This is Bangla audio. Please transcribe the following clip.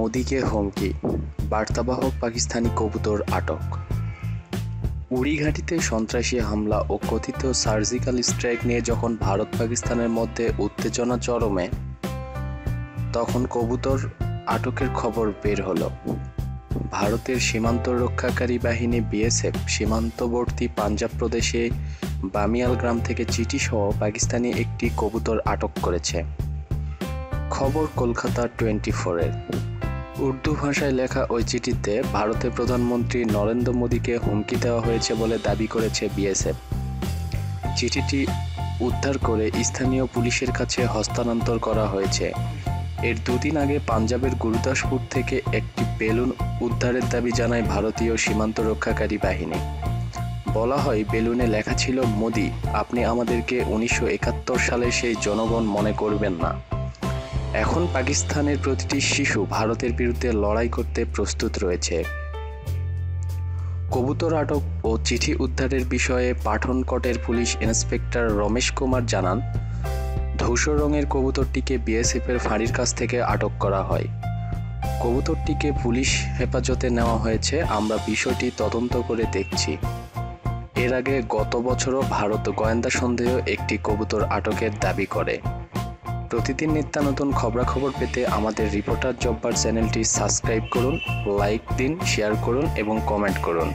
মোদিকে হুমকি। বার্তাবাহক পাকিস্তানি কবুতর আটক। উড়িঘাটিতে সন্ত্রাসী হামলা ও কথিত সার্জিক্যাল স্ট্রাইক নিয়ে যখন ভারত পাকিস্তানের মধ্যে উত্তেজনা চরমে, তখন কবুতর আটকের খবর বের হলো। ভারতের সীমান্ত রক্ষাকারী বাহিনী বিএসএফ সীমান্তবর্তী পাঞ্জাব প্রদেশে বামিয়াল গ্রাম থেকে চিঠি সহ পাকিস্তানি একটি কবুতর আটক করেছে। খবর কলকাতা টোয়েন্টি ফোরের উর্দু ভাষায় লেখা ওই চিঠিতে ভারতের প্রধানমন্ত্রী নরেন্দ্র মোদীকে হুমকি দেওয়া হয়েছে বলে দাবি করেছে বিএসএফ। চিঠিটি উদ্ধার করে স্থানীয় পুলিশের কাছে হস্তান্তর করা হয়েছে। এর দুদিন আগে পাঞ্জাবের গুরুদাসপুর থেকে একটি বেলুন উদ্ধারের দাবি জানায় ভারতীয় সীমান্ত রক্ষাকারী বাহিনী। বলা হয়, বেলুনে লেখা ছিল, মোদি, আপনি আমাদেরকে উনিশশো একাত্তর সালে সেই জনগণ মনে করবেন না। এখন পাকিস্তানের প্রতিটি শিশু ভারতের বিরুদ্ধে লড়াই করতে প্রস্তুত রয়েছে। কবুতর আটক ও চিঠি উদ্ধারের বিষয়ে পাঠনকটের পুলিশ ইন্সপেক্টর রমেশ কুমার জানান, ধূসর রঙের কবুতরটিকে বিএসএফের ফাঁড়ির কাছ থেকে আটক করা হয়। কবুতরটিকে পুলিশ হেফাজতে নেওয়া হয়েছে, আমরা বিষয়টি তদন্ত করে দেখছি। এর আগে গত বছরও ভারত গোয়েন্দা সন্দেহ একটি কবুতর আটকের দাবি করে। প্রতিদিন নিত্যানতুন খবরাখবর পেতে আমাদের রিপোর্টার জব্বার চ্যানেলটি সাবস্ক্রাইব করুন, লাইক দিন, শেয়ার করুন এবং কমেন্ট করুন।